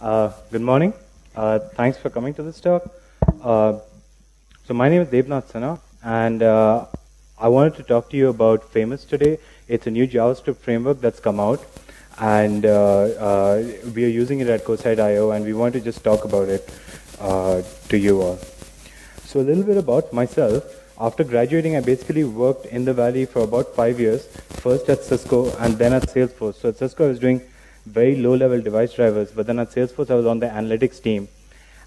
Uh, good morning. Uh, thanks for coming to this talk. Uh, so my name is Debnath Sinha, and uh, I wanted to talk to you about Famous today. It's a new JavaScript framework that's come out, and uh, we are using it at CoSight.io, and we want to just talk about it to you all. So a little bit about myself. After graduating, I basically worked in the Valley for about five years, first at Cisco and then at Salesforce. So at Cisco, I was doing very low-level device drivers, but then at Salesforce, I was on the analytics team.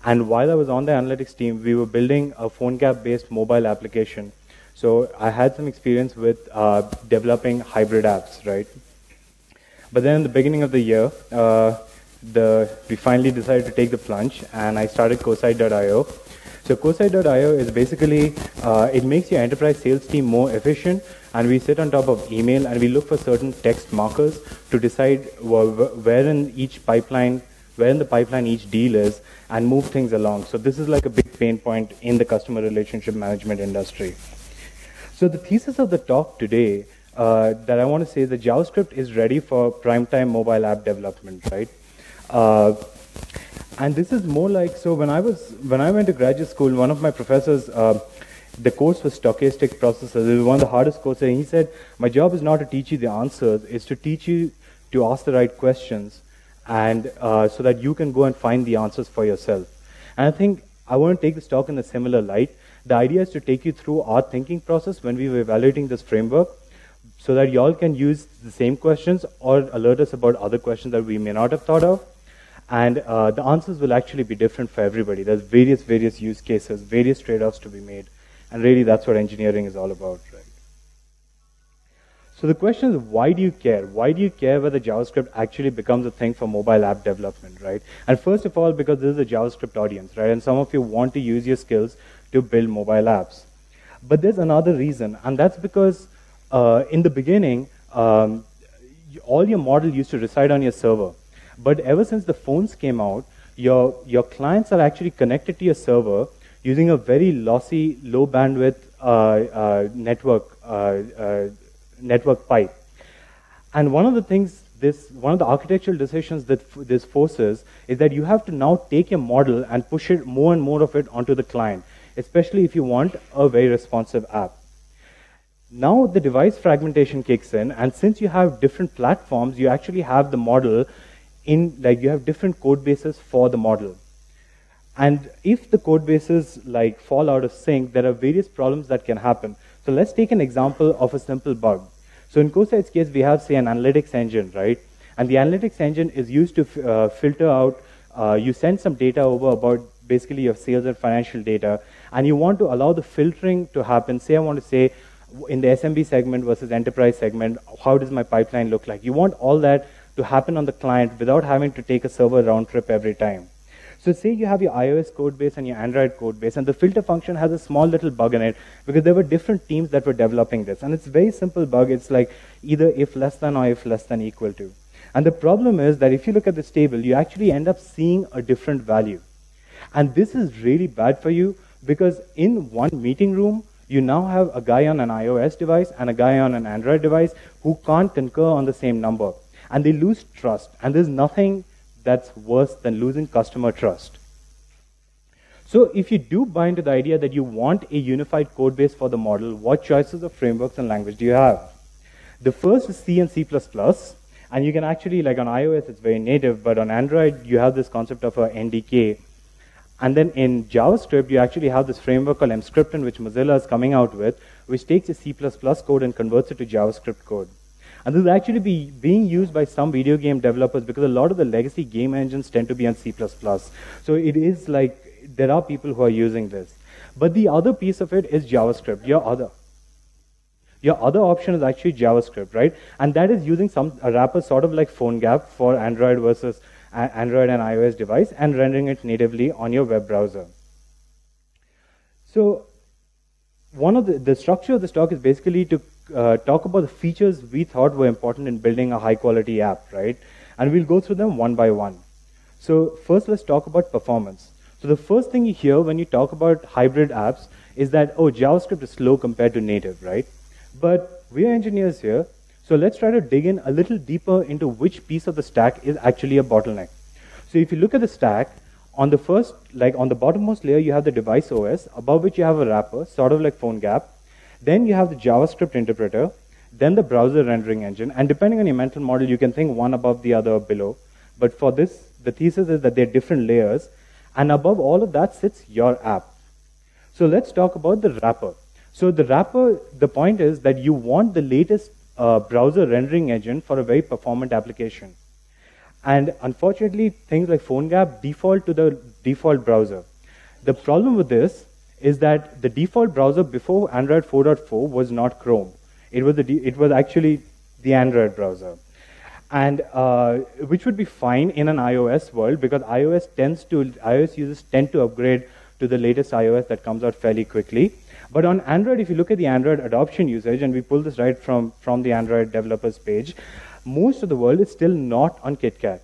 And while I was on the analytics team, we were building a PhoneGap-based mobile application. So I had some experience with uh, developing hybrid apps, right? But then in the beginning of the year, uh, the, we finally decided to take the plunge, and I started CoSight.io. So CoSight.io is basically, uh, it makes your enterprise sales team more efficient and we sit on top of email and we look for certain text markers to decide where in each pipeline, where in the pipeline each deal is and move things along. So this is like a big pain point in the customer relationship management industry. So the thesis of the talk today uh, that I want to say is that JavaScript is ready for prime-time mobile app development, right? Uh, and this is more like so when I was when I went to graduate school, one of my professors, uh, the course was stochastic processes. It was one of the hardest courses. And he said, "My job is not to teach you the answers; it's to teach you to ask the right questions, and uh, so that you can go and find the answers for yourself." And I think I want to take this talk in a similar light. The idea is to take you through our thinking process when we were evaluating this framework, so that y'all can use the same questions or alert us about other questions that we may not have thought of and uh, the answers will actually be different for everybody. There's various, various use cases, various trade-offs to be made. And really, that's what engineering is all about, right? So the question is, why do you care? Why do you care whether JavaScript actually becomes a thing for mobile app development, right? And first of all, because this is a JavaScript audience, right? And some of you want to use your skills to build mobile apps. But there's another reason, and that's because uh, in the beginning, um, all your model used to reside on your server. But ever since the phones came out, your, your clients are actually connected to your server using a very lossy, low bandwidth uh, uh, network, uh, network pipe. And one of the things this, one of the architectural decisions that this forces is that you have to now take your model and push it more and more of it onto the client, especially if you want a very responsive app. Now the device fragmentation kicks in, and since you have different platforms, you actually have the model in like you have different code bases for the model. And if the code bases like fall out of sync, there are various problems that can happen. So let's take an example of a simple bug. So in CoSight's case, we have say an analytics engine, right? And the analytics engine is used to uh, filter out. Uh, you send some data over about basically your sales and financial data, and you want to allow the filtering to happen. Say I want to say in the SMB segment versus enterprise segment, how does my pipeline look like? You want all that to happen on the client without having to take a server round trip every time. So say you have your iOS code base and your Android code base, and the filter function has a small little bug in it because there were different teams that were developing this. And it's very simple bug. It's like either if less than or if less than equal to. And the problem is that if you look at this table, you actually end up seeing a different value. And this is really bad for you because in one meeting room, you now have a guy on an iOS device and a guy on an Android device who can't concur on the same number and they lose trust. And there's nothing that's worse than losing customer trust. So if you do buy into the idea that you want a unified code base for the model, what choices of frameworks and language do you have? The first is C and C++, and you can actually, like on iOS, it's very native, but on Android, you have this concept of a NDK. And then in JavaScript, you actually have this framework called Emscripten, which Mozilla is coming out with, which takes a C++ code and converts it to JavaScript code. And this is actually be, being used by some video game developers because a lot of the legacy game engines tend to be on C++. So it is like there are people who are using this. But the other piece of it is JavaScript, your other. Your other option is actually JavaScript, right? And that is using some a wrapper sort of like PhoneGap for Android versus Android and iOS device and rendering it natively on your web browser. So one of the, the structure of this talk is basically to uh, talk about the features we thought were important in building a high quality app, right? And we'll go through them one by one. So first, let's talk about performance. So the first thing you hear when you talk about hybrid apps is that, oh, JavaScript is slow compared to native, right? But we're engineers here, so let's try to dig in a little deeper into which piece of the stack is actually a bottleneck. So if you look at the stack, on the first, like on the bottommost layer, you have the device OS, above which you have a wrapper, sort of like PhoneGap. Then you have the JavaScript interpreter, then the browser rendering engine, and depending on your mental model, you can think one above the other or below. But for this, the thesis is that they're different layers, and above all of that sits your app. So let's talk about the wrapper. So the wrapper, the point is that you want the latest uh, browser rendering engine for a very performant application. And unfortunately, things like PhoneGap default to the default browser. The problem with this is that the default browser before Android 4.4 was not Chrome. It was, the it was actually the Android browser. And uh, which would be fine in an iOS world because iOS tends to, iOS users tend to upgrade to the latest iOS that comes out fairly quickly. But on Android, if you look at the Android adoption usage, and we pull this right from, from the Android developers page, most of the world is still not on KitKat.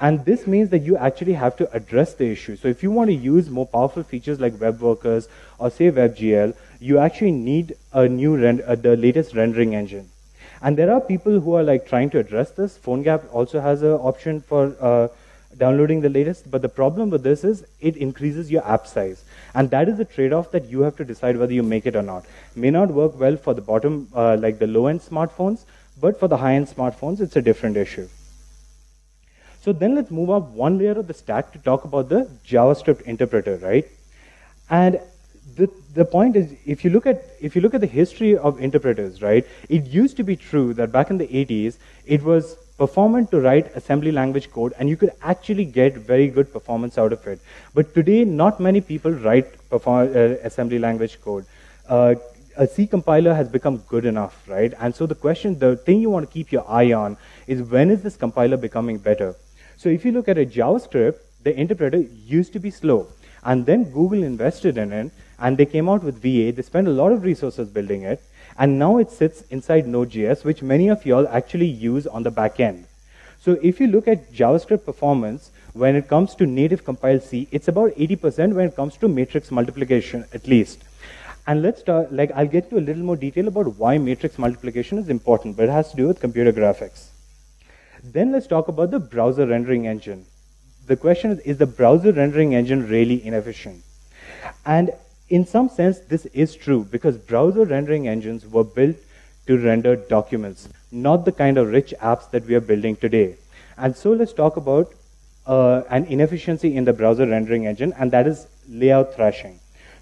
And this means that you actually have to address the issue. So if you want to use more powerful features like web workers or say WebGL, you actually need a new rend- uh, the latest rendering engine. And there are people who are like trying to address this. PhoneGap also has an option for uh, downloading the latest. But the problem with this is it increases your app size. And that is the trade-off that you have to decide whether you make it or not. May not work well for the bottom, uh, like the low-end smartphones, but for the high-end smartphones, it's a different issue. So then let's move up one layer of the stack to talk about the JavaScript interpreter, right? And the, the point is, if you look at if you look at the history of interpreters, right, it used to be true that back in the 80s, it was performant to write assembly language code, and you could actually get very good performance out of it. But today, not many people write perform, uh, assembly language code. Uh, a C compiler has become good enough, right? And so the question, the thing you want to keep your eye on is when is this compiler becoming better? So if you look at a JavaScript, the interpreter used to be slow. And then Google invested in it, and they came out with V8. They spent a lot of resources building it, and now it sits inside Node.js, which many of y'all actually use on the back end. So if you look at JavaScript performance, when it comes to native compiled C, it's about 80% when it comes to matrix multiplication, at least. And let's start, like, I'll get to a little more detail about why matrix multiplication is important, but it has to do with computer graphics. Then let's talk about the browser rendering engine. The question is, is the browser rendering engine really inefficient? And in some sense, this is true because browser rendering engines were built to render documents, not the kind of rich apps that we are building today. And so let's talk about uh, an inefficiency in the browser rendering engine, and that is layout thrashing.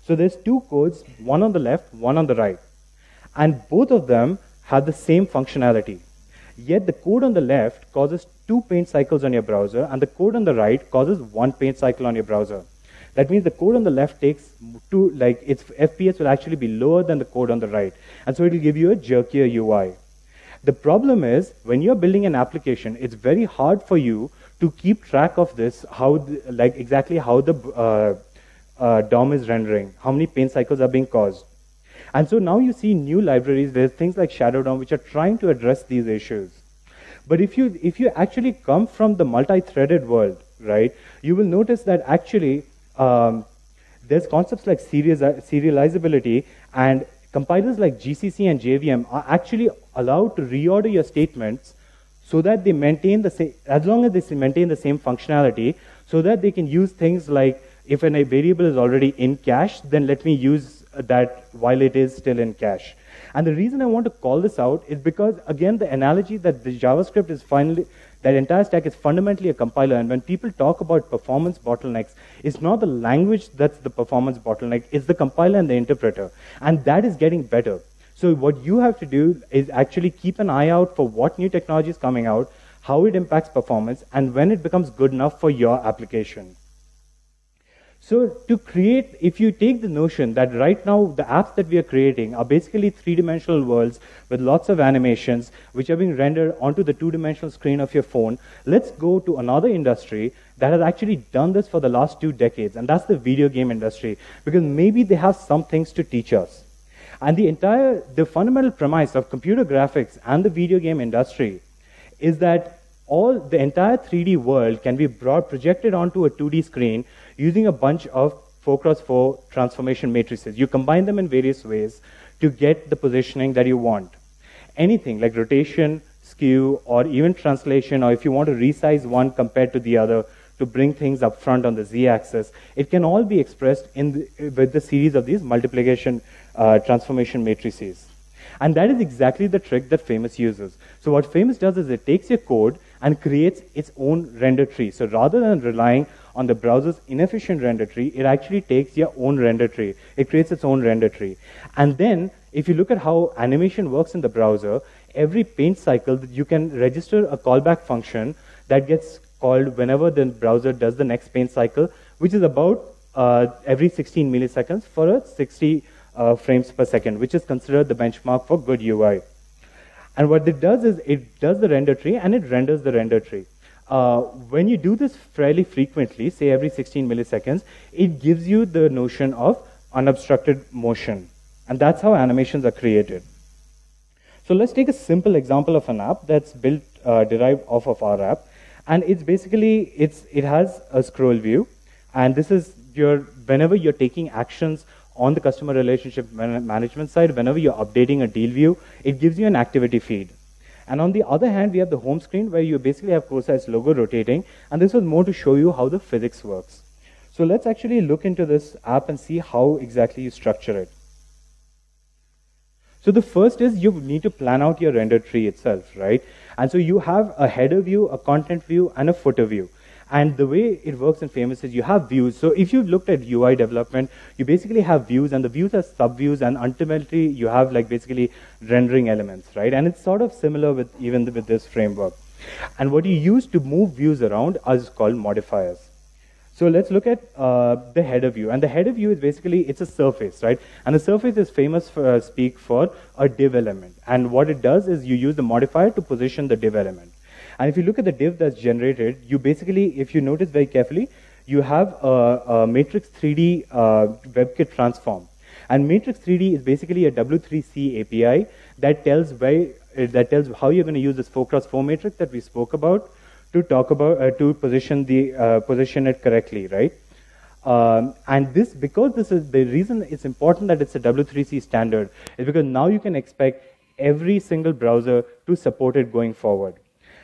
So there's two codes, one on the left, one on the right. And both of them have the same functionality. Yet the code on the left causes two paint cycles on your browser, and the code on the right causes one paint cycle on your browser. That means the code on the left takes two, like its FPS will actually be lower than the code on the right. And so it will give you a jerkier UI. The problem is when you're building an application, it's very hard for you to keep track of this, how, the, like exactly how the uh, uh, DOM is rendering, how many paint cycles are being caused. And so now you see new libraries, there's things like Shadow DOM, which are trying to address these issues. But if you, if you actually come from the multi-threaded world, right, you will notice that actually um, there's concepts like serializability and compilers like GCC and JVM are actually allowed to reorder your statements so that they maintain the same, as long as they maintain the same functionality, so that they can use things like if a variable is already in cache, then let me use that while it is still in cache. And the reason I want to call this out is because, again, the analogy that the JavaScript is finally, that entire stack is fundamentally a compiler. And when people talk about performance bottlenecks, it's not the language that's the performance bottleneck, it's the compiler and the interpreter. And that is getting better. So what you have to do is actually keep an eye out for what new technology is coming out, how it impacts performance, and when it becomes good enough for your application. So to create, if you take the notion that right now the apps that we are creating are basically three-dimensional worlds with lots of animations which are being rendered onto the two-dimensional screen of your phone, let's go to another industry that has actually done this for the last two decades, and that's the video game industry, because maybe they have some things to teach us. And the entire, the fundamental premise of computer graphics and the video game industry is that all the entire 3D world can be brought projected onto a 2D screen using a bunch of 4x4 transformation matrices. You combine them in various ways to get the positioning that you want. Anything like rotation, skew, or even translation, or if you want to resize one compared to the other to bring things up front on the z-axis. It can all be expressed in the, with the series of these multiplication uh, transformation matrices. And that is exactly the trick that Famous uses. So what Famous does is it takes your code and creates its own render tree. So rather than relying on the browser's inefficient render tree, it actually takes your own render tree. It creates its own render tree. And then, if you look at how animation works in the browser, every paint cycle, you can register a callback function that gets called whenever the browser does the next paint cycle, which is about uh, every 16 milliseconds for a 60 uh, frames per second, which is considered the benchmark for good UI. And what it does is it does the render tree and it renders the render tree. Uh, when you do this fairly frequently, say every 16 milliseconds, it gives you the notion of unobstructed motion. And that's how animations are created. So let's take a simple example of an app that's built, uh, derived off of our app. And it's basically, it's, it has a scroll view. And this is your, whenever you're taking actions on the customer relationship man management side, whenever you're updating a deal view, it gives you an activity feed. And on the other hand, we have the home screen where you basically have CoSight's logo rotating. And this was more to show you how the physics works. So let's actually look into this app and see how exactly you structure it. So the first is you need to plan out your render tree itself, right? And so you have a header view, a content view, and a footer view. And the way it works in Famous is you have views. So if you've looked at UI development, you basically have views, and the views are sub-views, and ultimately you have like basically rendering elements, right? And it's sort of similar with even with this framework. And what you use to move views around is called modifiers. So let's look at uh, the header view. And the header view is basically, it's a surface, right? And the surface is famous for uh, speak for a div element. And what it does is you use the modifier to position the div element. And if you look at the div that's generated, you basically, if you notice very carefully, you have a, a Matrix 3D uh, WebKit transform. And Matrix 3D is basically a W3C API that tells where, uh, that tells how you're going to use this 4x4 matrix that we spoke about to talk about uh, to position the uh, position it correctly, right? Um, and this, because this is the reason it's important that it's a W3C standard, is because now you can expect every single browser to support it going forward.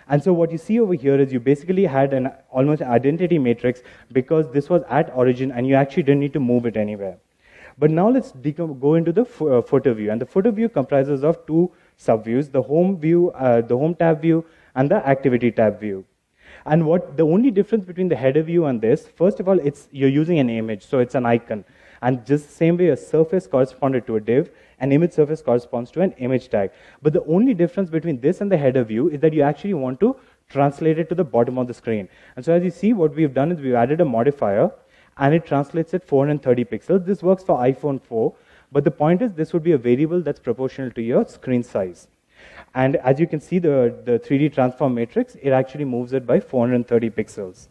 And so what you see over here is you basically had an almost identity matrix because this was at origin and you actually didn't need to move it anywhere. But now let's go into the uh, footer view. And the footer view comprises of two subviews, the home view, uh, the home tab view, and the activity tab view. And what the only difference between the header view and this, first of all, it's you're using an image, so it's an icon. And just the same way a surface corresponded to a div, an image surface corresponds to an image tag. But the only difference between this and the header view is that you actually want to translate it to the bottom of the screen. And so as you see, what we've done is we've added a modifier and it translates it 430 pixels. This works for iPhone 4, but the point is this would be a variable that's proportional to your screen size. And as you can see, the, the 3D transform matrix, it actually moves it by 430 pixels.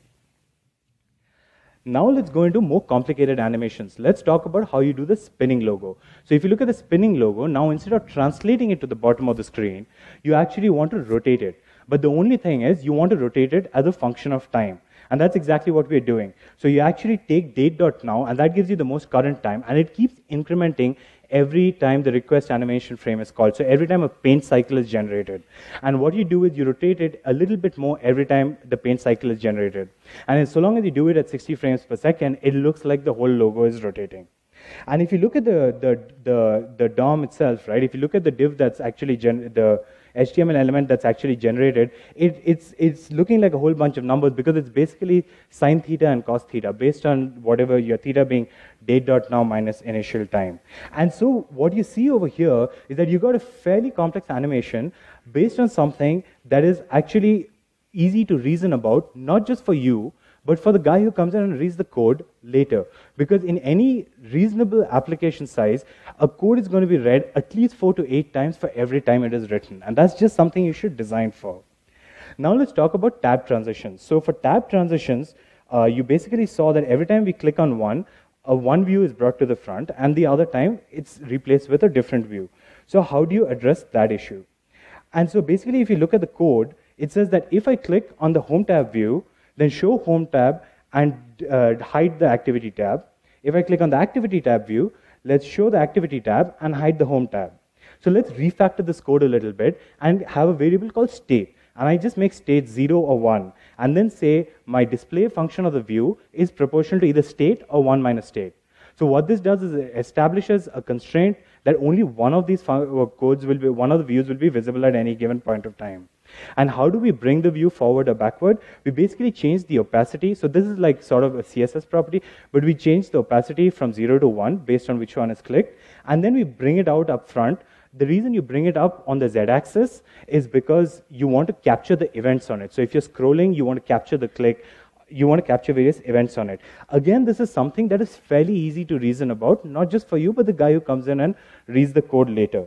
Now let's go into more complicated animations. Let's talk about how you do the spinning logo. So if you look at the spinning logo, now instead of translating it to the bottom of the screen, you actually want to rotate it. But the only thing is you want to rotate it as a function of time. And that's exactly what we're doing. So you actually take date.now, and that gives you the most current time, and it keeps incrementing every time the request animation frame is called. So every time a paint cycle is generated. And what you do is you rotate it a little bit more every time the paint cycle is generated. And so long as you do it at 60 frames per second, it looks like the whole logo is rotating. And if you look at the, the, the, the DOM itself, right, if you look at the div that's actually, the HTML element that's actually generated, it, it's, it's looking like a whole bunch of numbers because it's basically sine theta and cos theta based on whatever your theta being date dot now minus initial time. And so what you see over here is that you got a fairly complex animation based on something that is actually easy to reason about, not just for you, but for the guy who comes in and reads the code later. Because in any reasonable application size, a code is going to be read at least four to eight times for every time it is written. And that's just something you should design for. Now let's talk about tab transitions. So for tab transitions, uh, you basically saw that every time we click on one, a one view is brought to the front, and the other time it's replaced with a different view. So how do you address that issue? And so basically, if you look at the code, it says that if I click on the home tab view, then show home tab and uh, hide the activity tab. If I click on the activity tab view, let's show the activity tab and hide the home tab. So let's refactor this code a little bit and have a variable called state. and I just make state 0 or 1, and then say my display function of the view is proportional to either state or 1 minus state. So what this does is it establishes a constraint that only one of these uh, codes will be, one of the views will be visible at any given point of time. And how do we bring the view forward or backward? We basically change the opacity. So this is like sort of a CSS property, but we change the opacity from 0 to 1 based on which one is clicked. And then we bring it out up front. The reason you bring it up on the z-axis is because you want to capture the events on it. So if you're scrolling, you want to capture the click, you want to capture various events on it. Again, this is something that is fairly easy to reason about, not just for you, but the guy who comes in and reads the code later.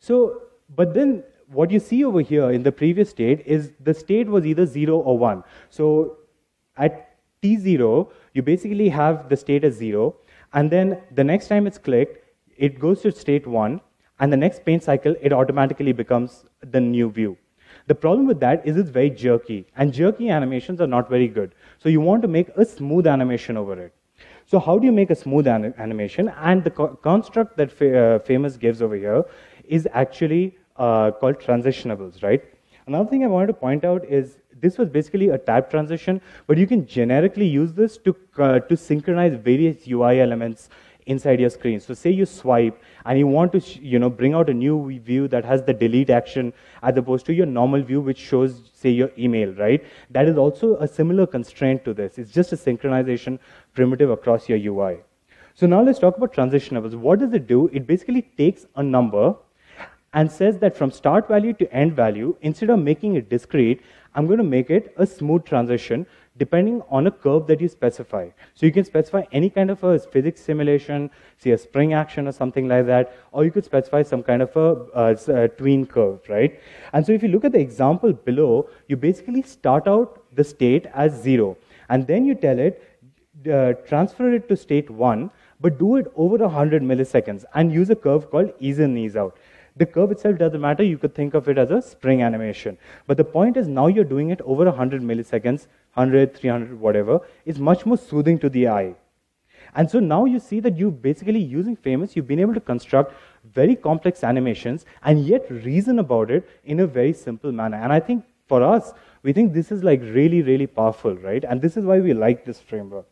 So, but then what you see over here in the previous state is the state was either 0 or 1. So at t0, you basically have the state as 0, and then the next time it's clicked, it goes to state 1, and the next paint cycle, it automatically becomes the new view. The problem with that is it's very jerky, and jerky animations are not very good. So you want to make a smooth animation over it. So how do you make a smooth animation? And the co construct that fa uh, Famous gives over here is actually uh, called transitionables, right? Another thing I wanted to point out is this was basically a tab transition, but you can generically use this to, uh, to synchronize various UI elements inside your screen. So say you swipe and you want to you know, bring out a new view that has the delete action as opposed to your normal view which shows, say, your email, right? That is also a similar constraint to this. It's just a synchronization primitive across your UI. So now let's talk about transitionables. What does it do? It basically takes a number and says that from start value to end value, instead of making it discrete, I'm going to make it a smooth transition depending on a curve that you specify. So you can specify any kind of a physics simulation, say a spring action or something like that, or you could specify some kind of a, a tween curve, right? And so if you look at the example below, you basically start out the state as zero, and then you tell it, uh, transfer it to state one, but do it over 100 milliseconds and use a curve called ease in, ease out. The curve itself doesn't matter. You could think of it as a spring animation. But the point is now you're doing it over 100 milliseconds, 100, 300, whatever. It's much more soothing to the eye. And so now you see that you basically using Famous, you've been able to construct very complex animations and yet reason about it in a very simple manner. And I think for us, we think this is like really, really powerful, right? And this is why we like this framework.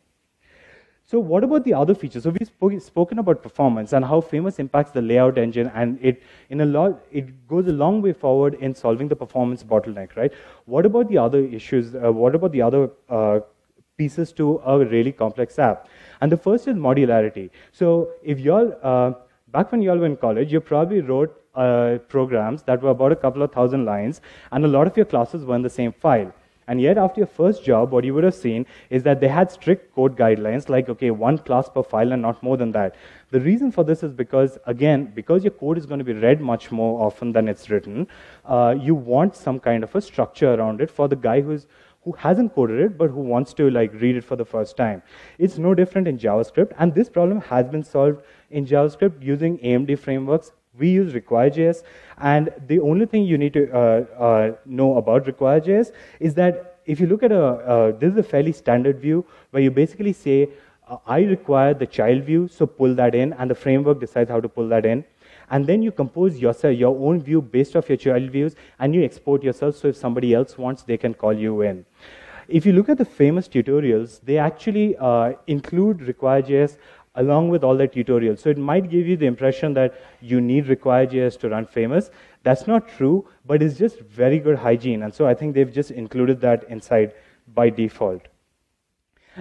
So what about the other features? So we've spoken about performance and how Famous impacts the layout engine, and it in a lot it goes a long way forward in solving the performance bottleneck, right? What about the other issues? Uh, what about the other uh, pieces to a really complex app? And the first is modularity. So if y'all uh, back when y'all were in college, you probably wrote uh, programs that were about a couple of thousand lines, and a lot of your classes were in the same file. And yet, after your first job, what you would have seen is that they had strict code guidelines, like, okay, one class per file and not more than that. The reason for this is because, again, because your code is going to be read much more often than it's written, uh, you want some kind of a structure around it for the guy who's who hasn't coded it but who wants to like read it for the first time. It's no different in JavaScript, and this problem has been solved in JavaScript using AMD frameworks we use require.js, and the only thing you need to uh, uh, know about require.js is that if you look at a, uh, this is a fairly standard view where you basically say, uh, I require the child view, so pull that in, and the framework decides how to pull that in. And then you compose yourself, your own view based off your child views, and you export yourself so if somebody else wants, they can call you in. If you look at the famous tutorials, they actually uh, include require.js along with all the tutorials. So it might give you the impression that you need require.js to run famous. That's not true, but it's just very good hygiene. And so I think they've just included that inside by default.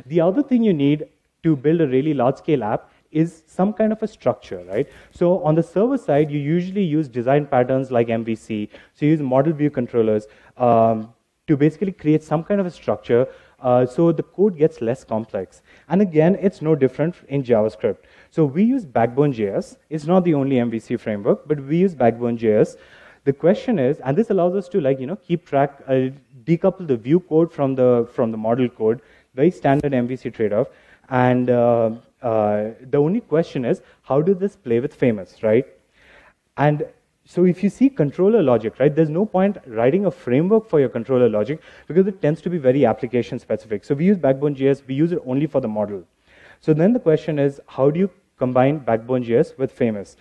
The other thing you need to build a really large scale app is some kind of a structure, right? So on the server side, you usually use design patterns like MVC. So you use model view controllers um, to basically create some kind of a structure uh, so the code gets less complex. And again, it's no different in JavaScript. So we use Backbone.js. It's not the only MVC framework, but we use Backbone.js. The question is, and this allows us to like you know keep track, uh, decouple the view code from the from the model code. Very standard MVC trade-off. And uh, uh, the only question is, how does this play with Famous, right? And so if you see controller logic, right, there's no point writing a framework for your controller logic because it tends to be very application specific. So we use Backbone.js, we use it only for the model. So then the question is, how do you combine Backbone.js with Famous?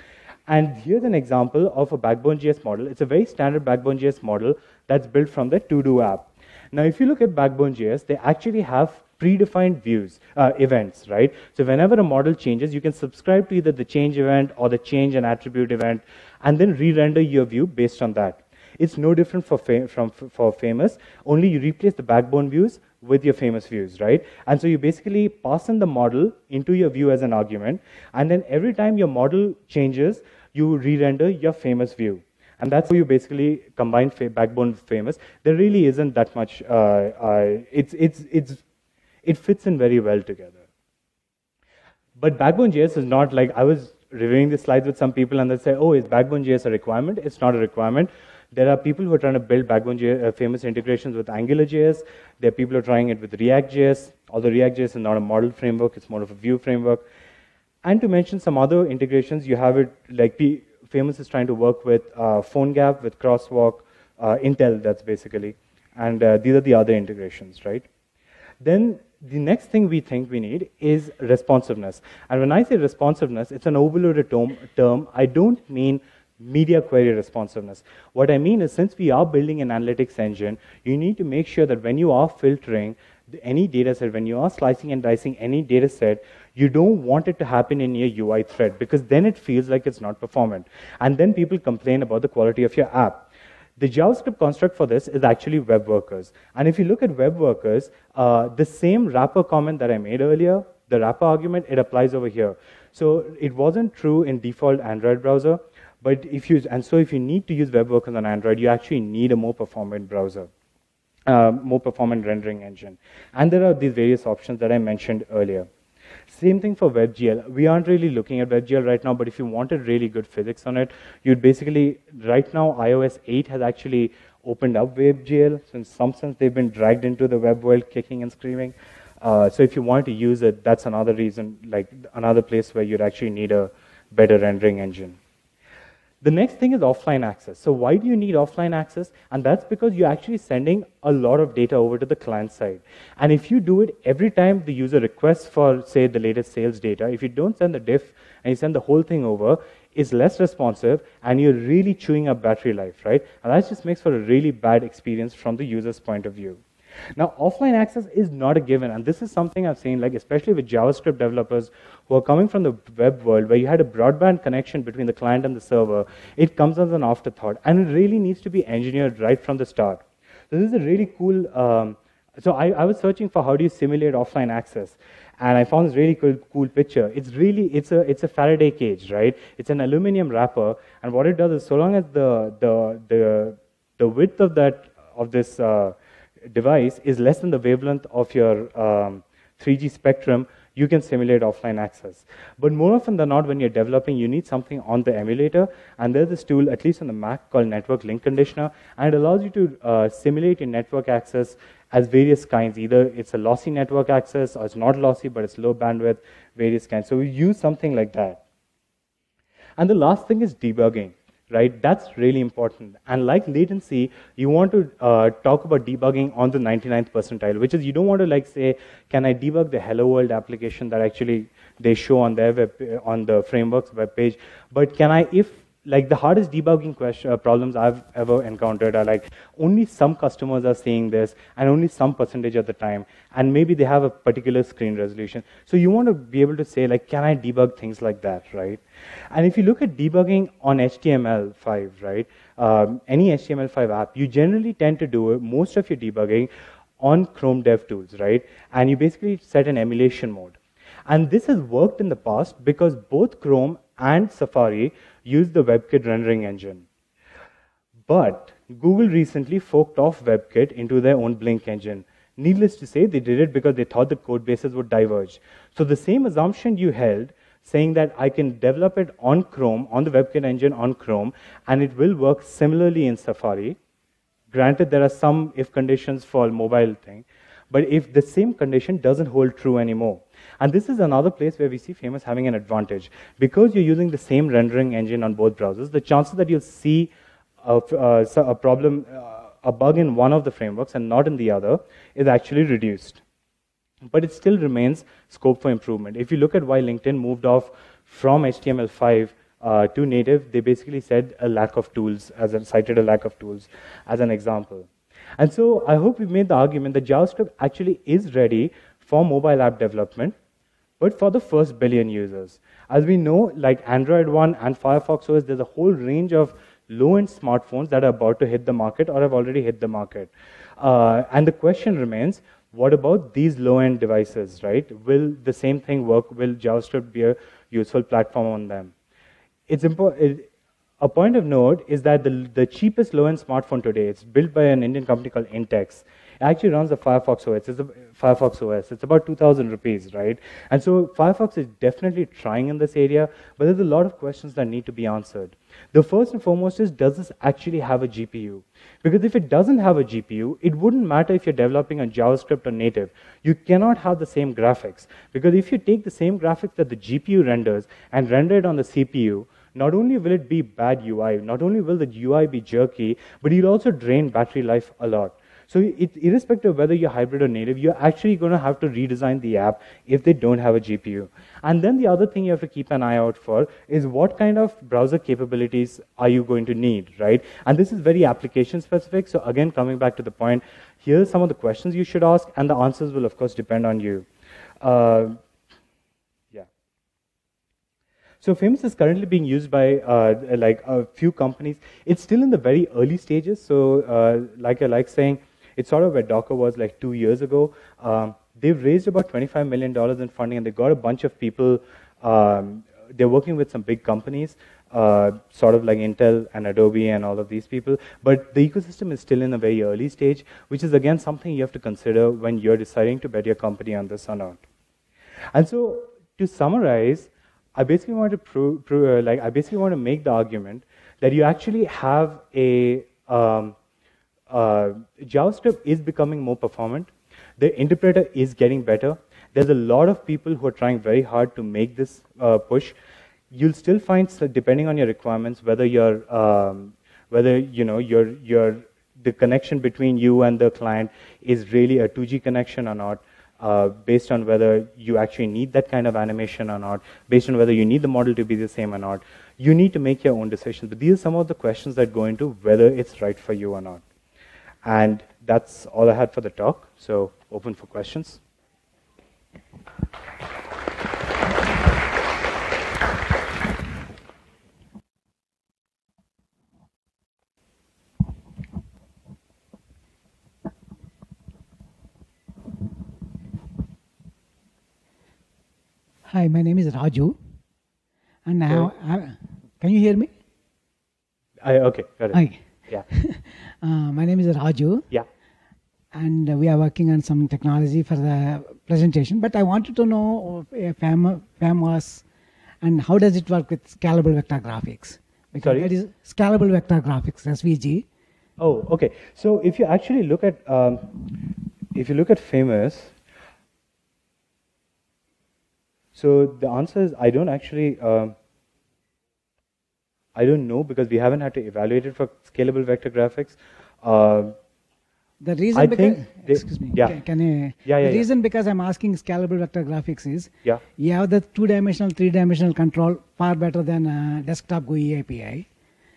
And here's an example of a Backbone.js model. It's a very standard Backbone.js model that's built from the To-Do app. Now, if you look at Backbone.js, they actually have predefined views, uh, events, right? So whenever a model changes, you can subscribe to either the change event or the change and attribute event, and then re-render your view based on that. It's no different for, from, for famous, only you replace the backbone views with your famous views, right? And so you basically pass in the model into your view as an argument, and then every time your model changes, you re-render your famous view. And that's how you basically combine fa backbone with famous. There really isn't that much, uh, uh, it's, it's, it's, it fits in very well together. But Backbone.js is not like, I was reviewing the slides with some people and they say, oh, is Backbone.js a requirement? It's not a requirement. There are people who are trying to build Backbone.js, uh, famous integrations with AngularJS. There are people who are trying it with React.js, although React.js is not a model framework, it's more of a view framework. And to mention some other integrations, you have it like P Famous is trying to work with uh, PhoneGap, with Crosswalk, uh, Intel, that's basically. And uh, these are the other integrations, right? Then the next thing we think we need is responsiveness. And when I say responsiveness, it's an overloaded term. I don't mean media query responsiveness. What I mean is since we are building an analytics engine, you need to make sure that when you are filtering any data set, when you are slicing and dicing any data set, you don't want it to happen in your UI thread because then it feels like it's not performant. And then people complain about the quality of your app. The JavaScript construct for this is actually web workers. And if you look at web workers, uh, the same wrapper comment that I made earlier, the wrapper argument, it applies over here. So it wasn't true in default Android browser. But if you, and so if you need to use web workers on Android, you actually need a more performant browser, uh, more performant rendering engine. And there are these various options that I mentioned earlier. Same thing for WebGL. We aren't really looking at WebGL right now, but if you wanted really good physics on it, you'd basically, right now, iOS 8 has actually opened up WebGL. So in some sense, they've been dragged into the web world kicking and screaming. Uh, so if you wanted to use it, that's another reason, like another place where you'd actually need a better rendering engine. The next thing is offline access. So why do you need offline access? And that's because you're actually sending a lot of data over to the client side. And if you do it every time the user requests for, say, the latest sales data, if you don't send the diff and you send the whole thing over, it's less responsive and you're really chewing up battery life, right? And that just makes for a really bad experience from the user's point of view. Now, offline access is not a given, and this is something I've seen, like especially with JavaScript developers who are coming from the web world, where you had a broadband connection between the client and the server. It comes as an afterthought, and it really needs to be engineered right from the start. So this is a really cool. Um, so I, I, was searching for how do you simulate offline access, and I found this really cool, cool picture. It's really it's a it's a Faraday cage, right? It's an aluminum wrapper, and what it does is so long as the the the the width of that of this uh, device is less than the wavelength of your um, 3G spectrum, you can simulate offline access. But more often than not, when you're developing, you need something on the emulator. And there's this tool, at least on the Mac, called Network Link Conditioner. And it allows you to uh, simulate your network access as various kinds. Either it's a lossy network access, or it's not lossy, but it's low bandwidth, various kinds. So we use something like that. And the last thing is debugging right? That's really important. And like latency, you want to uh, talk about debugging on the 99th percentile, which is you don't want to like say, can I debug the Hello World application that actually they show on their web, on the framework's web page, but can I, if like the hardest debugging question, uh, problems I've ever encountered are like only some customers are seeing this and only some percentage of the time, and maybe they have a particular screen resolution. So you want to be able to say like, can I debug things like that, right? And if you look at debugging on HTML5, right, um, any HTML5 app, you generally tend to do most of your debugging on Chrome DevTools, right? And you basically set an emulation mode. And this has worked in the past because both Chrome and Safari use the WebKit rendering engine. But Google recently forked off WebKit into their own Blink engine. Needless to say, they did it because they thought the code bases would diverge. So the same assumption you held, saying that I can develop it on Chrome, on the WebKit engine on Chrome, and it will work similarly in Safari. Granted, there are some if conditions for mobile thing, but if the same condition doesn't hold true anymore, and this is another place where we see Famous having an advantage. Because you're using the same rendering engine on both browsers, the chances that you'll see a, uh, a problem, uh, a bug in one of the frameworks and not in the other is actually reduced. But it still remains scope for improvement. If you look at why LinkedIn moved off from HTML5 uh, to native, they basically said a lack of tools, as a, cited a lack of tools as an example. And so I hope we made the argument that JavaScript actually is ready for mobile app development, but for the first billion users. As we know, like Android One and Firefox OS, there's a whole range of low-end smartphones that are about to hit the market or have already hit the market. Uh, and the question remains, what about these low-end devices, right? Will the same thing work? Will JavaScript be a useful platform on them? It's important. A point of note is that the, the cheapest low-end smartphone today, it's built by an Indian company called Intex. Actually runs the Firefox OS. It's a Firefox OS. It's about 2,000 rupees, right? And so Firefox is definitely trying in this area, but there's a lot of questions that need to be answered. The first and foremost is, does this actually have a GPU? Because if it doesn't have a GPU, it wouldn't matter if you're developing on JavaScript or native. You cannot have the same graphics. Because if you take the same graphics that the GPU renders and render it on the CPU, not only will it be bad UI, not only will the UI be jerky, but you'll also drain battery life a lot. So it, irrespective of whether you're hybrid or native, you're actually going to have to redesign the app if they don't have a GPU. And then the other thing you have to keep an eye out for is what kind of browser capabilities are you going to need, right? And this is very application specific. So again, coming back to the point, here are some of the questions you should ask, and the answers will of course depend on you. Uh, yeah. So Famous is currently being used by uh, like a few companies. It's still in the very early stages. So uh, like I like saying, it's sort of where Docker was like two years ago. Um, they've raised about $25 million in funding, and they got a bunch of people. Um, they're working with some big companies, uh, sort of like Intel and Adobe and all of these people. But the ecosystem is still in a very early stage, which is again something you have to consider when you're deciding to bet your company on this or not. And so, to summarize, I basically want to prove, prove uh, like I basically want to make the argument that you actually have a um, JavaScript is becoming more performant. The interpreter is getting better. There's a lot of people who are trying very hard to make this uh, push. You'll still find, depending on your requirements, whether you're, um, whether you know, you're, you're, the connection between you and the client is really a 2G connection or not. Uh, based on whether you actually need that kind of animation or not, based on whether you need the model to be the same or not. You need to make your own decisions. But these are some of the questions that go into whether it's right for you or not. And that's all I had for the talk. So open for questions. Hi, my name is Raju. And now, I, uh, can you hear me? I, okay, got it. Hi. Yeah. uh, my name is Raju. Yeah. And we are working on some technology for the presentation. But I wanted to know if FAM, FAM was and how does it work with scalable vector graphics? Because Sorry? that is scalable vector graphics, SVG. Oh, okay. So if you actually look at um, if you look at famous, so the answer is I don't actually. Um, I don't know because we haven't had to evaluate it for scalable vector graphics. Uh, the reason I because, think they- excuse me, yeah. can, can I, Yeah, yeah, the yeah. reason because I'm asking scalable vector graphics is yeah. you have the two-dimensional, three-dimensional control far better than uh, desktop GUI API.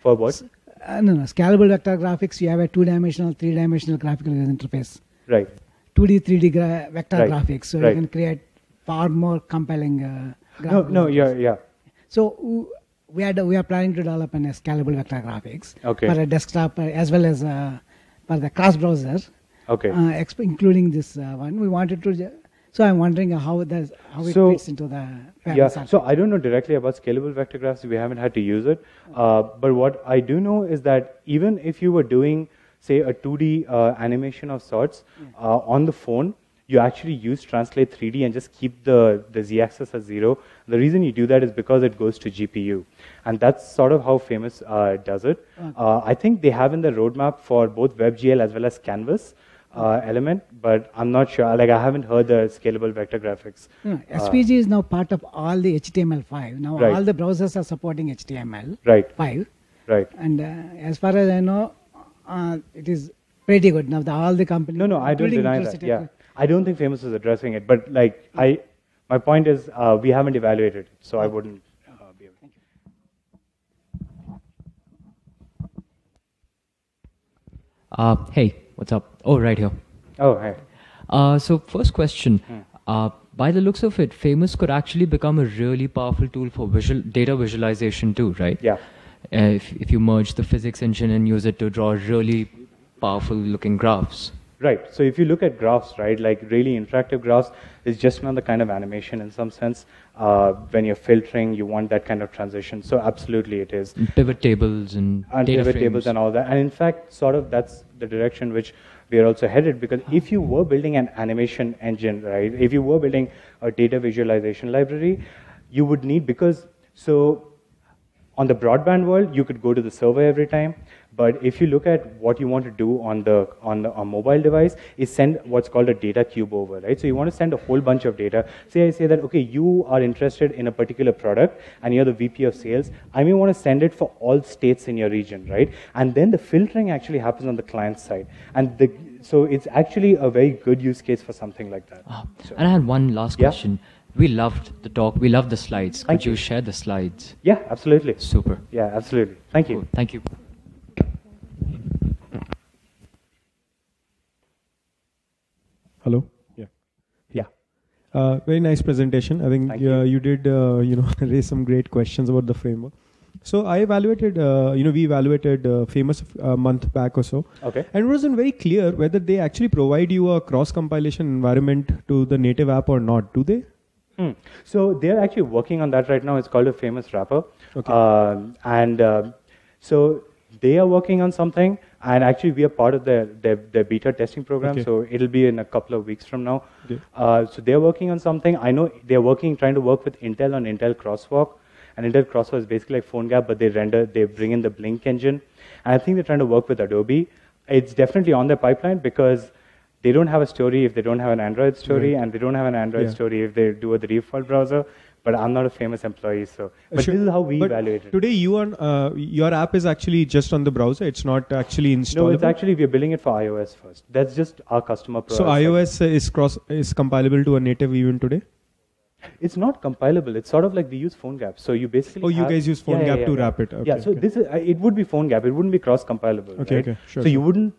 For what? Uh, no, no, scalable vector graphics, you have a two-dimensional, three-dimensional graphical interface. Right. 2D, 3D gra- vector Right, graphics, so right. you can create far more compelling. Uh, No, no. Yeah, yeah. So we are we are planning to develop an, a scalable vector graphics Okay. for a desktop uh, as well as uh, for the cross browser, Okay. uh, exp- including this uh, one. We wanted to. ju- So I'm wondering how that how it So- fits into the. Yeah, so I don't know directly about scalable vector graphs. We haven't had to use it. Uh, but what I do know is that even if you were doing, say, a 2D uh, animation of sorts uh, on the phone, you actually use Translate 3D and just keep the, the z-axis as zero. The reason you do that is because it goes to GPU. And that's sort of how Famous uh, does it. Uh, I think they have in the roadmap for both WebGL as well as Canvas uh, element, but I'm not sure. Like, I haven't heard the scalable vector graphics. No, SVG is now part of all the HTML5. Now Right. all the browsers are supporting HTML5. Right, right. And uh, as far as I know, uh, it is pretty good. Now the, all the companies. No, no, I don't deny that. Yeah, I don't think famous is addressing it, but like I, my point is uh, we haven't evaluated it, so I wouldn't uh, be able. Thank you. Uh, hey, what's up? Oh, right here. Oh, hi. Uh, so first question. Hmm. Uh, by the looks of it, Famous could actually become a really powerful tool for visual data visualization too, right? Yeah. Uh, if if you merge the physics engine and use it to draw really powerful looking graphs. Right. So if you look at graphs, right, like really interactive graphs is just another kind of animation in some sense. Uh, when you're filtering, you want that kind of transition. So absolutely, it is. And pivot tables and, And data pivot frames. tables and all that. And in fact, sort of that's the direction which we are also headed because if you were building an animation engine, right, if you were building a data visualization library, you would need because so on the broadband world, you could go to the server every time. But if you look at what you want to do on the on the on mobile device, is send what's called a data cube over, right? So you want to send a whole bunch of data. Say I say that okay, you are interested in a particular product and you're the VP of sales. I may want to send it for all states in your region, right? And then the filtering actually happens on the client side, and the so it's actually a very good use case for something like that. Ah, So- and I had one last Yeah. question. We loved the talk. We loved the slides. Thank Could you you. share the slides? yeah, absolutely. Super. Yeah, absolutely. Thank you. Cool. Thank you. Hello. Yeah. Yeah. Uh, very nice presentation. I think uh, you. you did, uh, you know, raise some great questions about the framework. So I evaluated, uh, you know, we evaluated uh, famous a month back or so, Okay. and it wasn't very clear whether they actually provide you a cross compilation environment to the native app or not. Do they? Hmm. So they're actually working on that right now. It's called a famous wrapper. Okay. Um, and um so they are working on something, and actually we are part of their, their, their beta testing program. Okay. So it'll be in a couple of weeks from now. Okay. Uh, so they're working on something. I know they're working, trying to work with Intel on Intel Crosswalk. And Intel Crosswalk is basically like PhoneGap, but they render, they bring in the Blink engine. And I think they're trying to work with Adobe. It's definitely on their pipeline because they don't have a story if they don't have an Android story, Right. and they don't have an Android Yeah. story if they do a default browser. But I'm not a famous employee, so. But Sure. this is how we But evaluate it. Today, you are, uh, your app is actually just on the browser. It's not actually installable. No, it's actually we're building it for iOS first. That's just our customer. so iOS is cross is compilable to a native even today. It's not compilable. It's sort of like we use PhoneGap. So you basically. Oh, you guys use Yeah, yeah, PhoneGap yeah, to yeah. wrap it. yeah. So okay. this is uh, it would be PhoneGap. It wouldn't be cross compilable. Okay, right? okay, sure, So you wouldn't.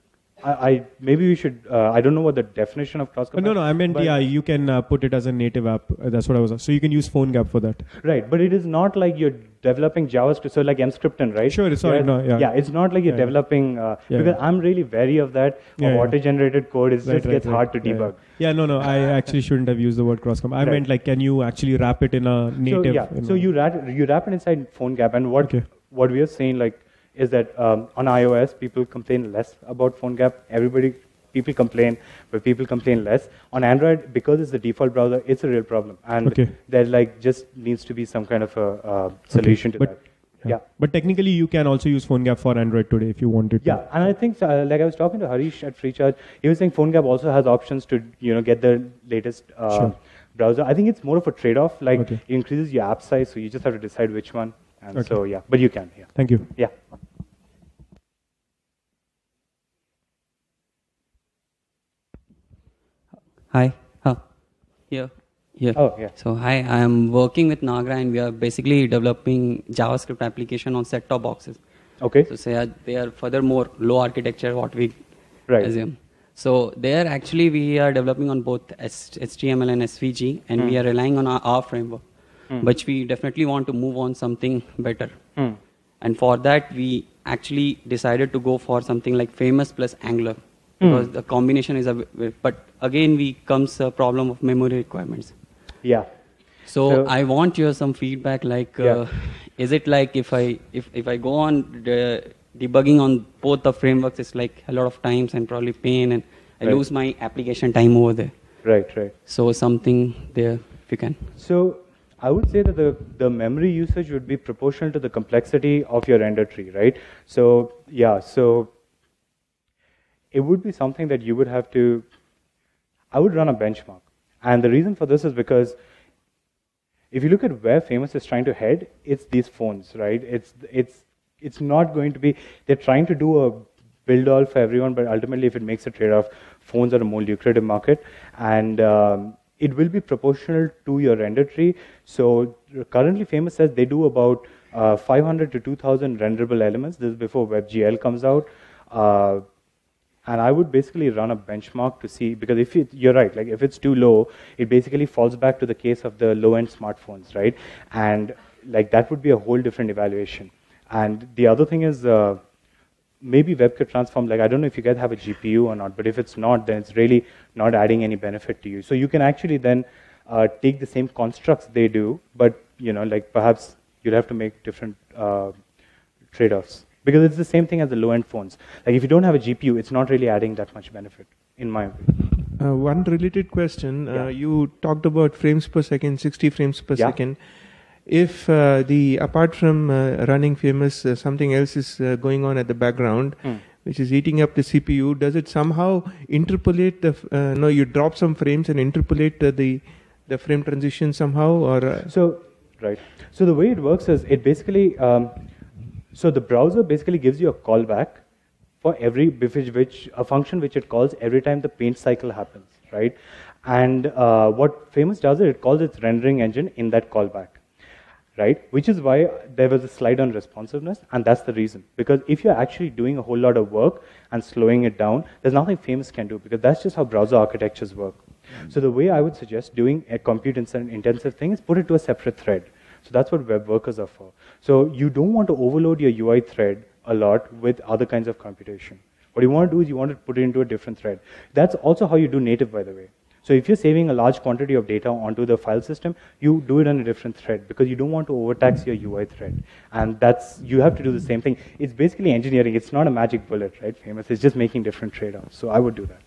I, I maybe we should. Uh, I don't know what the definition of cross no, no, I meant yeah, you can uh, put it as a native app. That's what I was. So you can use PhoneGap for that. Right, but it is not like you're developing JavaScript. So like Emscripten, right? Sure, sorry, Yeah, no, yeah. it's not like you're Yeah, yeah. developing uh, Yeah, because yeah. I'm really wary of that. Yeah, yeah. auto-generated code. It Right, just right, gets right. hard to Yeah, debug. Yeah, yeah no, no, I actually shouldn't have used the word cross com. I meant like, can you actually wrap it in a native? So yeah, you so know? you wrap you wrap it inside PhoneGap, and what Okay. what we are saying like is that um, on iOS people complain less about PhoneGap. Everybody people complain, but people complain less. On Android, because it's the default browser, it's a real problem, and Okay. there like just needs to be some kind of a uh, solution to But- that. Yeah. But technically, you can also use PhoneGap for Android today if you wanted to. Yeah, and I think uh, like I was talking to Harish at FreeCharge, he was saying PhoneGap also has options to you know get the latest uh, Sure. browser. I think it's more of a trade-off. Like Okay. it increases your app size, so you just have to decide which one. And Okay. so yeah, but you can. Yeah, Thank you. yeah. Hi. Huh. Here. Here. Oh yeah. So hi, I am working with Nagra and we are basically developing JavaScript application on set-top boxes. Okay. So say uh, they are furthermore low architecture what we Right. assume. So there actually we are developing on both HTML and SVG and we are relying on our, our framework. But we definitely want to move on something better. Hmm. And for that, we actually decided to go for something like Famous plus Angular because the combination is a. But again, we comes a problem of memory requirements. Yeah. So, So- I want your some feedback. Like, uh, is it like if I if if I go on the debugging on both the frameworks, it's like a lot of times and probably pain, and I Right. lose my application time over there. Right. Right. So something there, if you can. So I would say that the, the memory usage would be proportional to the complexity of your render tree, right? So yeah, so it would be something that you would have to. I would run a benchmark, and the reason for this is because if you look at where Famous is trying to head, it's these phones, right? It's it's it's not going to be. They're trying to do a build all for everyone, but ultimately, if it makes a trade-off, phones are a more lucrative market, and um, it will be proportional to your render tree. So currently, Famous says they do about uh, 500 to 2,000 renderable elements. This is before WebGL comes out. Uh, and I would basically run a benchmark to see because if it, you're right, like if it's too low, it basically falls back to the case of the low-end smartphones, right? And like that would be a whole different evaluation. And the other thing is. Uh, maybe WebKit transform, like I don't know if you guys have a GPU or not, but if it's not, then it's really not adding any benefit to you. So you can actually then uh, take the same constructs they do, but you know, like perhaps you'll have to make different uh, trade-offs because it's the same thing as the low-end phones. Like if you don't have a GPU, it's not really adding that much benefit, in my opinion. Uh, one related question. Uh, Yeah. you talked about frames per second, 60 frames per Yeah. second. If uh, the apart from uh, running famous, uh, something else is uh, going on at the background, Hmm. which is eating up the CPU, does it somehow interpolate the? f- Uh, no, you drop some frames and interpolate uh, the the frame transition somehow, or uh, So, right. So the way it works is it basically, um, so the browser basically gives you a callback for every which, which a function which it calls every time the paint cycle happens, right? And uh, what Famous does is it calls its rendering engine in that callback, right? Which is why there was a slide on responsiveness, and that's the reason. Because if you're actually doing a whole lot of work and slowing it down, there's nothing Famous can do because that's just how browser architectures work. So the way I would suggest doing a compute intensive thing is put it to a separate thread. So that's what web workers are for. So you don't want to overload your UI thread a lot with other kinds of computation. What you want to do is you want to put it into a different thread. That's also how you do native, by the way. So if you're saving a large quantity of data onto the file system, you do it on a different thread because you don't want to overtax your UI thread. And that's you have to do the same thing. It's basically engineering. It's not a magic bullet, right? Famous. It's just making different trade-offs. So I would do that.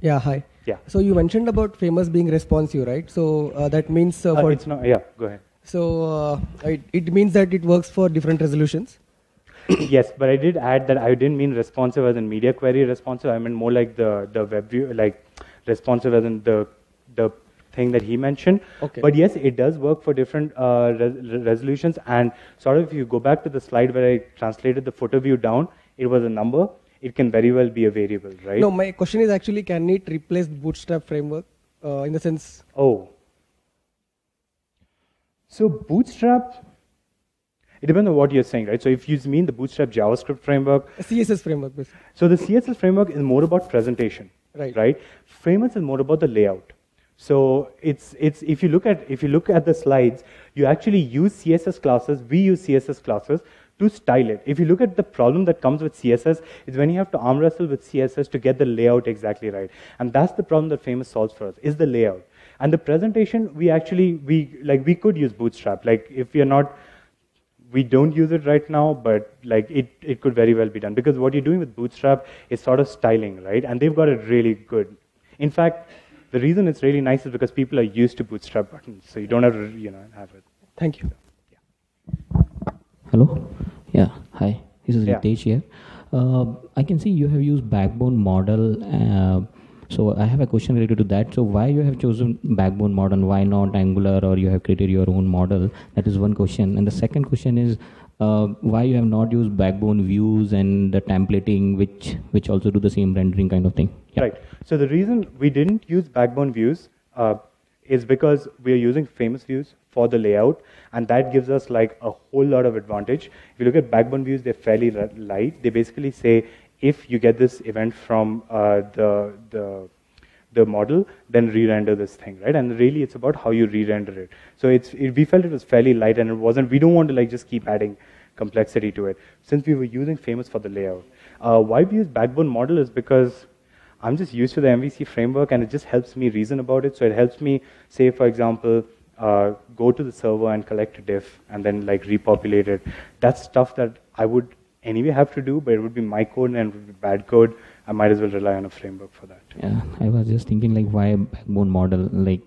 Yeah, hi. Yeah. So you mentioned about famous being responsive, right? So uh, that means uh, Uh, for it's not. Yeah. Go ahead. so uh, it, it means that it works for different resolutions. yes, but I did add that I didn't mean responsive as in media query responsive. I meant more like the, the web view, like responsive as in the the thing that he mentioned. Okay. But yes, it does work for different uh, res- re- resolutions. And sort of, if you go back to the slide where I translated the photo view down, it was a number. It can very well be a variable, right? No, my question is actually can it replace the Bootstrap framework uh, in the sense? Oh. So Bootstrap. It depends on what you're saying, right? So if you mean the Bootstrap JavaScript framework, a CSS framework, basically. So the CSS framework is more about presentation, Right. Right. Frameworks is more about the layout. So it's it's if you look at if you look at the slides, you actually use CSS classes. We use CSS classes to style it. If you look at the problem that comes with CSS, is when you have to arm wrestle with CSS to get the layout exactly right, and that's the problem that Famous solves for us is the layout. And the presentation, we actually we like we could use Bootstrap. Like if we are not we don't use it right now, but like it, it could very well be done because what you're doing with Bootstrap is sort of styling, right? And they've got it really good. In fact, the reason it's really nice is because people are used to Bootstrap buttons, so you don't have to, you know, have it. Thank you. Hello. Yeah. Hi. This is Yeah. Ritesh here. Uh, I can see you have used Backbone model. Uh, so I have a question related to that. So why you have chosen Backbone model? Why not Angular or you have created your own model? That is one question. And the second question is uh, why you have not used Backbone views and the templating, which which also do the same rendering kind of thing. Yeah. Right. So the reason we didn't use backbone views uh, is because we are using famous views for the layout, and that gives us like a whole lot of advantage. If you look at backbone views, they're fairly light. They basically say if you get this event from uh, the the the model, then re-render this thing, right? And really, it's about how you re-render it. So it's it, we felt it was fairly light, and it wasn't. We don't want to like just keep adding complexity to it. Since we were using famous for the layout, uh, why we use backbone model is because I'm just used to the MVC framework and it just helps me reason about it. So it helps me say, for example, uh, go to the server and collect a diff and then like repopulate it. That's stuff that I would anyway have to do, but it would be my code and it would be bad code. I might as well rely on a framework for that. Yeah, I was just thinking like why backbone model? Like,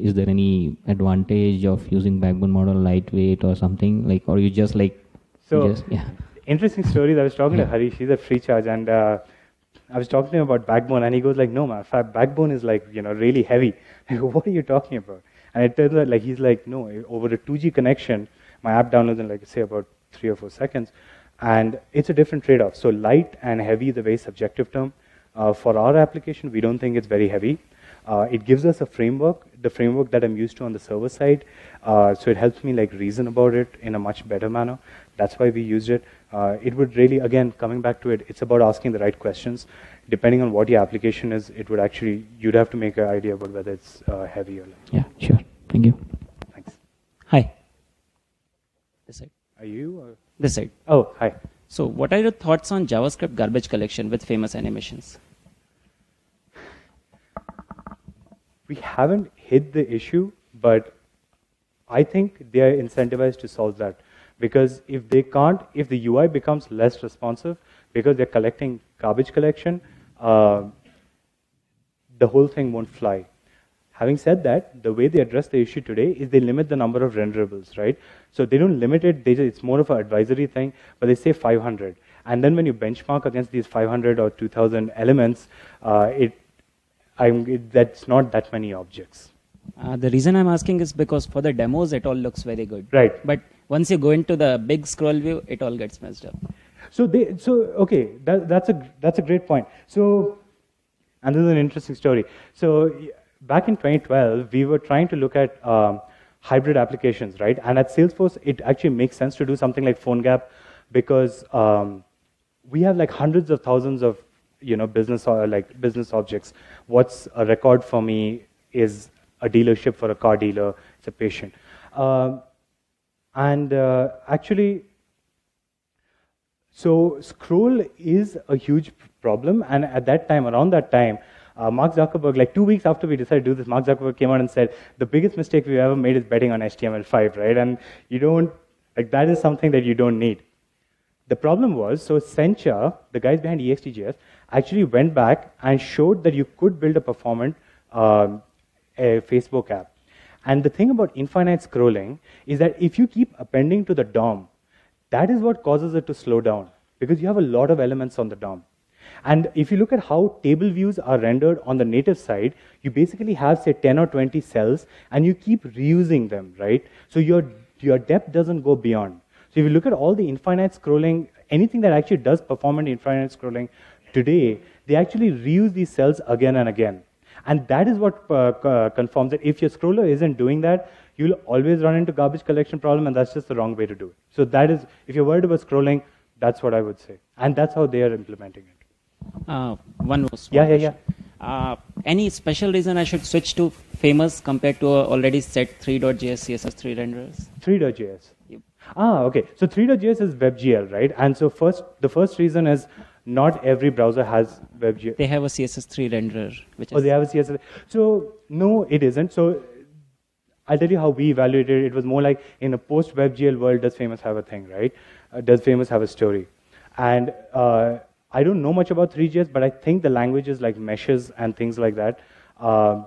is there any advantage of using backbone model lightweight or something? Like, or you just like, So just, yeah. interesting stories. I was talking to Yeah. Harish, he's at FreeCharge, and uh, I was talking to him about Backbone, and he goes like, "No, man, Backbone is like you know really heavy." Go, "What are you talking about?" And it turns out like he's like, "No, over a 2G connection, my app downloads in like say about three or four seconds, and it's a different trade-off. So light and heavy is a very subjective term. Uh, for our application, we don't think it's very heavy. Uh, it gives us a framework, the framework that I'm used to on the server side. Uh, so it helps me like reason about it in a much better manner. That's why we used it. Uh, it would really, again, coming back to it, it's about asking the right questions. Depending on what your application is, it would actually, you'd have to make an idea about whether it's uh, heavy or light. Yeah, sure. Thank you. Thanks. Hi. This side. Are you? Or? This side. Oh, hi. So, what are your thoughts on JavaScript garbage collection with famous animations? We haven't hit the issue, but I think they are incentivized to solve that. Because if they can't, if the UI becomes less responsive because they're collecting garbage collection, uh, the whole thing won't fly. Having said that, the way they address the issue today is they limit the number of renderables, right? So they don't limit it, they just, it's more of an advisory thing, but they say 500. And then when you benchmark against these 500 or 2000 elements, uh, it, it, that's not that many objects. Uh, the reason I'm asking is because for the demos, it all looks very good. Right. But once you go into the big scroll view, it all gets messed up. So they, so okay, that, that's a that's a great point. So, and this is an interesting story. So back in 2012, we were trying to look at um, hybrid applications, right? And at Salesforce, it actually makes sense to do something like PhoneGap because um, we have like hundreds of thousands of you know business or like business objects. What's a record for me is a dealership for a car dealer. It's a patient. Um, and uh, actually, so scroll is a huge problem. And at that time, around that time, uh, Mark Zuckerberg, like two weeks after we decided to do this, Mark Zuckerberg came out and said, the biggest mistake we've ever made is betting on HTML5, right? And you don't, like, that is something that you don't need. The problem was, so Sencha, the guys behind EXTJS, actually went back and showed that you could build a performant um, a Facebook app. And the thing about infinite scrolling is that if you keep appending to the DOM, that is what causes it to slow down because you have a lot of elements on the DOM. And if you look at how table views are rendered on the native side, you basically have, say, 10 or 20 cells, and you keep reusing them, right? So your, your depth doesn't go beyond. So if you look at all the infinite scrolling, anything that actually does perform performant infinite scrolling today, they actually reuse these cells again and again. And that is what uh, confirms that if your scroller isn't doing that, you'll always run into garbage collection problem, and that's just the wrong way to do it. So that is, if you're worried about scrolling, that's what I would say. And that's how they are implementing it. Uh, one more. Yeah, yeah, yeah. Uh, any special reason I should switch to Famous compared to already set three.js CSS3 renderers? three.js. Yep. Ah, okay. So three.js is WebGL, right? And so first, the first reason is not every browser has WebGL. They have a CSS3 renderer, which oh, they have a CSS. So no, it isn't. So I'll tell you how we evaluated it. It was more like in a post WebGL world, does Famous have a thing, right? Uh, does Famous have a story? And uh, I don't know much about three.js, but I think the languages like meshes and things like that, uh,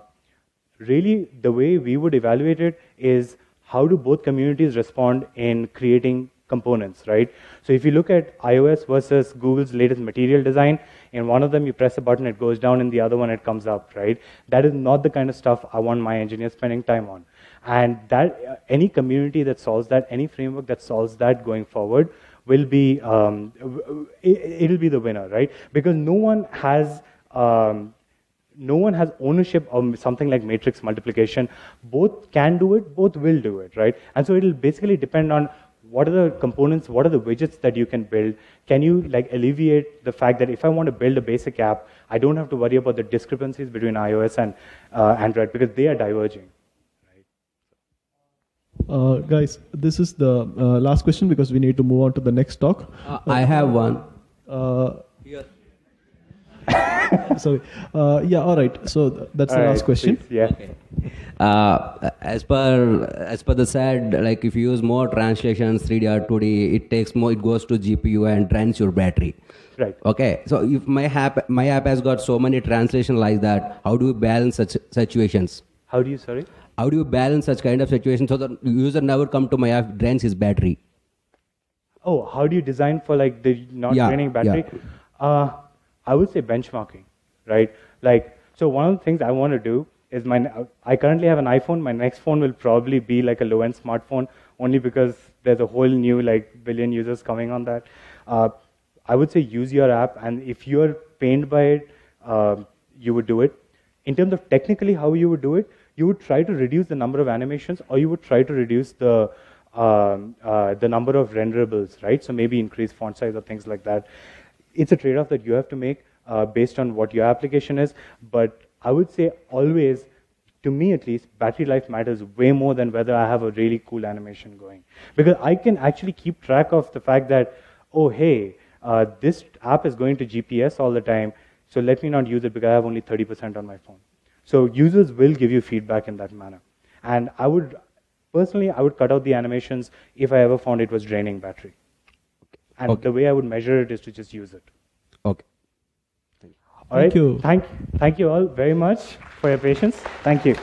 really the way we would evaluate it is how do both communities respond in creating components, right? So if you look at iOS versus Google's latest material design, in one of them you press a button, it goes down, in the other one it comes up, right? That is not the kind of stuff I want my engineers spending time on. And that uh, any community that solves that, any framework that solves that going forward will be um, it, will be the winner, right? Because no one has um, no one has ownership of something like matrix multiplication. Both can do it, both will do it, right? And so it'll basically depend on what are the components, what are the widgets that you can build? Can you like alleviate the fact that if I want to build a basic app, I don't have to worry about the discrepancies between iOS and uh, Android because they are diverging. Uh, guys, this is the uh, last question because we need to move on to the next talk. Uh, I have one. Uh, sorry. Uh, yeah. All right. So th- that's All the right, last question. please, yeah. Okay. Uh, as per as per the said, like if you use more translations, 3D or 2D, it takes more. It goes to GPU and drains your battery. Right. Okay. So if my app my app has got so many translation like that, how do you balance such situations? How do you, sorry? How do you balance such kind of situations so that user never come to my app drains his battery? Oh, how do you design for like the not Yeah, draining battery? yeah. Uh, I would say benchmarking, right? Like, so one of the things I want to do is my, I currently have an iPhone. My next phone will probably be like a low-end smartphone, only because there's a whole new like billion users coming on that. Uh, I would say use your app, and if you're pained by it, uh, you would do it. in terms of technically how you would do it, you would try to reduce the number of animations or you would try to reduce the um, uh, the number of renderables, right? So maybe increase font size or things like that. It's a trade-off that you have to make uh, based on what your application is. But I would say always, to me at least, battery life matters way more than whether I have a really cool animation going. Because I can actually keep track of the fact that, oh, hey, uh, this app is going to GPS all the time, so let me not use it because I have only 30% on my phone. So users will give you feedback in that manner. And I would, personally, I would cut out the animations if I ever found it was draining battery. And Okay. the way I would measure it is to just use it. Okay. All Thank right? you. Thank, thank you all very much for your patience. Thank you.